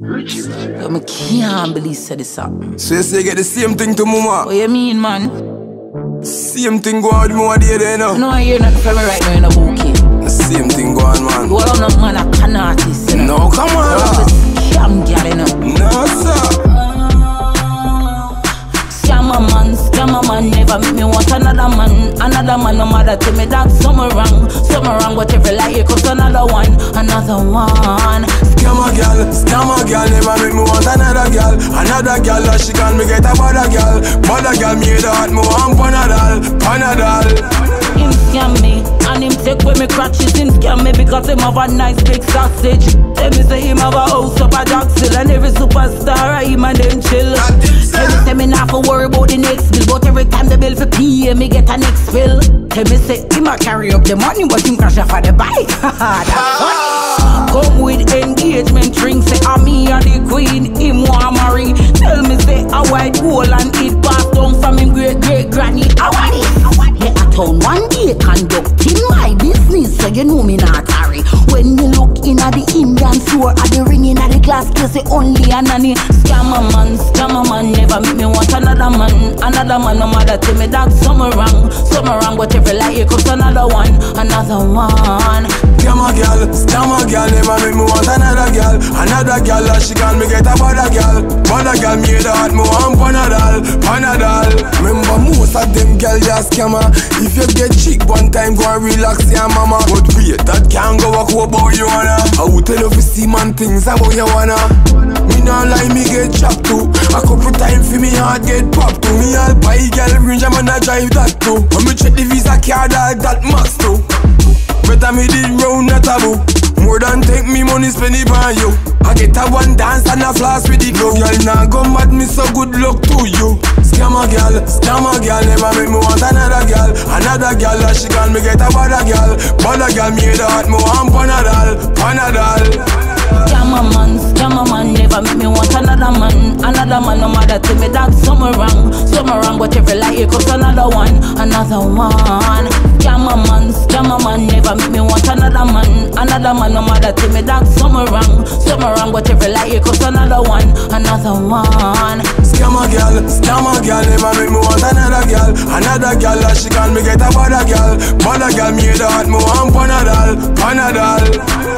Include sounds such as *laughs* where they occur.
Yo, me can't believe said this up. So you say you get the same thing to mama? What you mean, man? Same thing go on with more day there now. No, I hear nothing from me right now in a bouquet. The same thing go on, man. Well, I'm not man, a can artist. You know? No, come on. I'm a scam girl, you know. No, sir. Scammer man, scammer man, never make me want another man. Another man, no matter to me that summer wrong, summer wrong. But every lie, here comes another one, another one. Scammer girl, scammer girl, never make me want another girl. Another girl that she can me get a bother girl. Bother girl, me the heart, me want Panadol, Panadol. Him scam me, and him take away me crutches. Him scam me because him have a nice big sausage. Tell me say him have a house up a Jackson, and every superstar I him and them chill. Tell me say me not for worry about the next bill, but every time the bill for pay, me get a next bill. Tell me say him a carry up the money, but him crash off of the bike. *laughs* That's. Ah. Come with engagement ring, say I'm me and the queen, him want marry. Tell me say ah, a white gold and it passed down from him great great granny. I want it. Yeah, I town one day conducting my business, so you know me not hurry. When you look in at the Indian store, at the ring in at the glass case, say only a nanny. Scammer man, scammer man, never make me want another man. Another man, no matter tell me that summer wrong, summer wrong, but every here comes another one, another one. Scammer girl, scammer girl, never make me want another girl. Another girl she can me get a bother girl. Bother girl, me the heart, me want Panadol, Panadol. Remember most of them girl just scammer. If you get chick one time, go and relax your mama. But wait, that can't go walk about you wanna. I will tell you if you see man things about you wanna. Me not lie, me get chopped too. A couple time for me heart get popped too. Me all buy girl range, I'm gonna drive that too. When me check the visa card, I that max Better me did round a taboo. More than take me money spend it on you. I get a one dance and a floss with the glow. Girl, now go mad me so good luck to you. Scammer girl, scammer girl, never make me want another girl. Another girl that she can me get a bother girl. Bother girl, me the heart, me want Panadol, Panadol. Scammer man, scammer man, never make me want another man. Another man, no matter to me that summer wrong, summer wrong, but every lie here comes another one, one. Scammer man, scammer man, never make me want another man. Another man, no matter to me that summer wrong, summer wrong, but every lie comes another one, another one. Scammer girl, scammer girl, never make me want another girl. Another girl that she can me get a bother girl. Bother girl, me the heart, me want Panadol, Panadol.